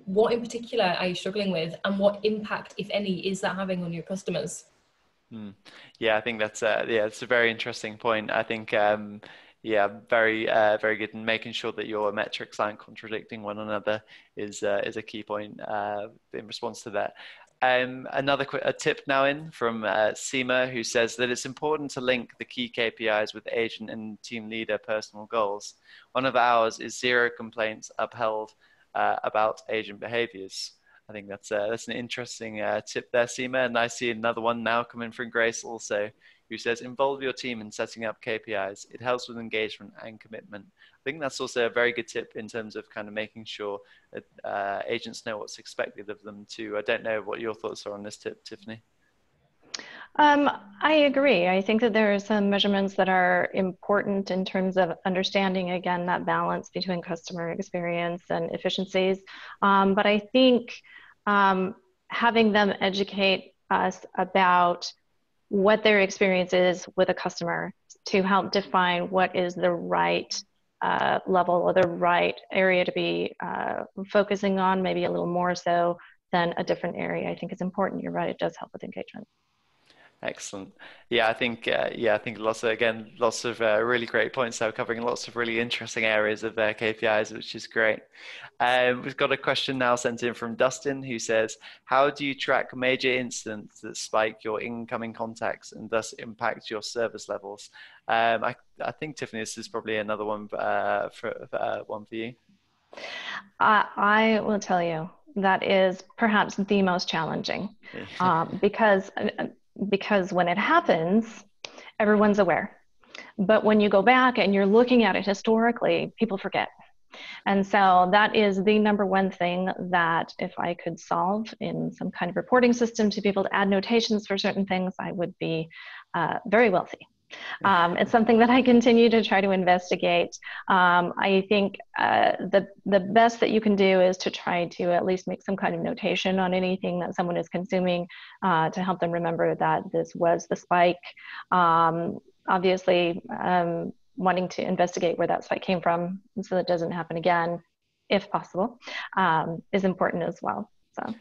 what in particular are you struggling with and what impact if any is that having on your customers mm. yeah i think that's a, yeah it's a very interesting point i think um, yeah very uh, very good and making sure that your metrics aren't contradicting one another is uh, is a key point uh, in response to that um, another qu- a tip now in from uh, Seema, who says that it's important to link the key KPIs with agent and team leader personal goals. One of ours is zero complaints upheld uh, about agent behaviors. I think that's uh, that's an interesting uh, tip there, Seema. And I see another one now coming from Grace also, who says involve your team in setting up KPIs. It helps with engagement and commitment. I think that's also a very good tip in terms of kind of making sure that uh, agents know what's expected of them too. I don't know what your thoughts are on this tip, Tiffany. Um, I agree. I think that there are some measurements that are important in terms of understanding, again, that balance between customer experience and efficiencies. Um, but I think um, having them educate us about what their experience is with a customer to help define what is the right uh, level or the right area to be uh, focusing on, maybe a little more so than a different area, I think is important. You're right, it does help with engagement. Excellent. Yeah, I think uh, yeah, I think lots of again, lots of uh, really great points there, covering lots of really interesting areas of uh, KPIs, which is great. Um, we've got a question now sent in from Dustin, who says, "How do you track major incidents that spike your incoming contacts and thus impact your service levels?" Um, I, I think Tiffany, this is probably another one uh, for uh, one for you. I will tell you that is perhaps the most challenging um, because uh, because when it happens, everyone's aware. But when you go back and you're looking at it historically, people forget. And so that is the number one thing that if I could solve in some kind of reporting system to be able to add notations for certain things, I would be uh, very wealthy. Um, it's something that I continue to try to investigate. Um, I think uh, the the best that you can do is to try to at least make some kind of notation on anything that someone is consuming uh, to help them remember that this was the spike. Um, obviously, um, wanting to investigate where that spike came from so that doesn't happen again, if possible, um, is important as well. So.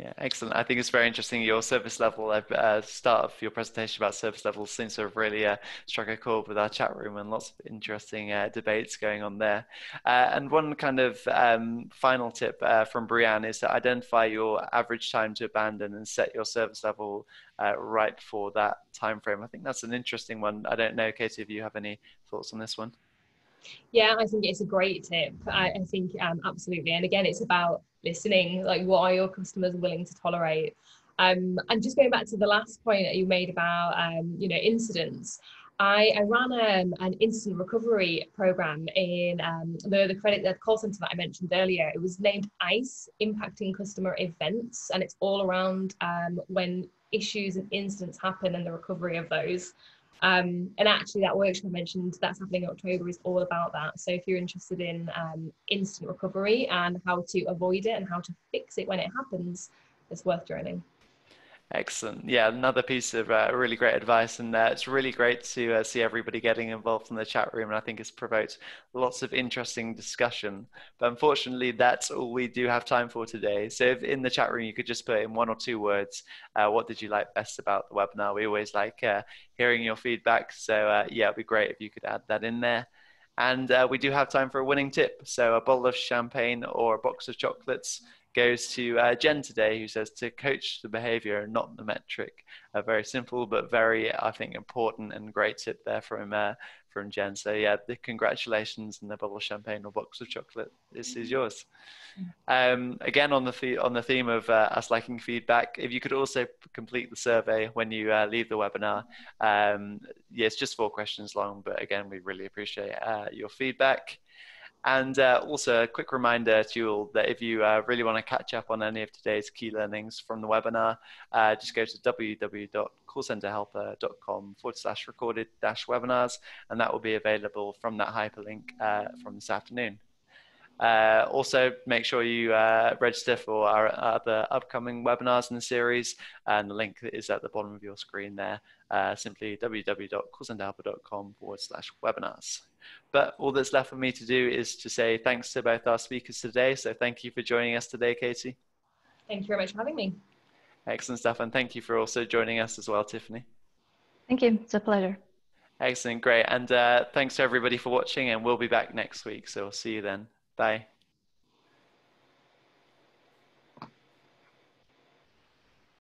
Yeah, excellent. I think it's very interesting. Your service level, uh, start of your presentation about service levels seems to have really uh, struck a chord with our chat room and lots of interesting uh, debates going on there. Uh, and one kind of um, final tip uh, from Brianne is to identify your average time to abandon and set your service level uh, right for that time frame. I think that's an interesting one. I don't know, Katie, if you have any thoughts on this one. Yeah, I think it's a great tip. I, I think um, absolutely. And again, it's about listening. Like, what are your customers willing to tolerate? Um, and just going back to the last point that you made about, um, you know, incidents. I, I ran um, an incident recovery program in um, the, the credit the call center that I mentioned earlier. It was named ICE, Impacting Customer Events, and it's all around um, when issues and incidents happen and the recovery of those. Um, and actually, that workshop I mentioned that's happening in October is all about that. So if you're interested in um, incident recovery and how to avoid it and how to fix it when it happens, it's worth joining. Excellent. Yeah, another piece of uh, really great advice, and uh, it's really great to uh, see everybody getting involved in the chat room. And I think it's provoked lots of interesting discussion. But unfortunately, that's all we do have time for today. So, if in the chat room you could just put in one or two words, uh, what did you like best about the webinar? We always like uh, hearing your feedback. So, uh, yeah, it'd be great if you could add that in there. And we do have time for a winning tip. So, a bottle of champagne or a box of chocolates goes to uh, Jen today, who says to coach the behavior and not the metric. A very simple but very, I think, important and great tip there from uh, from Jen. So yeah, the congratulations and the bottle of champagne or box of chocolate. This is yours. Um, again, on the th- on the theme of uh, us liking feedback, if you could also complete the survey when you uh, leave the webinar. Um, yeah, it's just four questions long, but again, we really appreciate uh, your feedback. And uh, also a quick reminder to you all that if you uh, really want to catch up on any of today's key learnings from the webinar, uh, just go to www.callcentrehelper.com forward slash recorded dash webinars, and that will be available from that hyperlink uh, from this afternoon. Uh, also, make sure you uh, register for our other upcoming webinars in the series, and the link is at the bottom of your screen there. Uh, simply www.callcentrehelper.com forward slash webinars. But all that's left for me to do is to say thanks to both our speakers today. So thank you for joining us today, Katie. Thank you very much for having me. Excellent stuff. And thank you for also joining us as well, Tiffany. Thank you. It's a pleasure. Excellent. Great. And uh, thanks to everybody for watching. And we'll be back next week. So we'll see you then. Bye.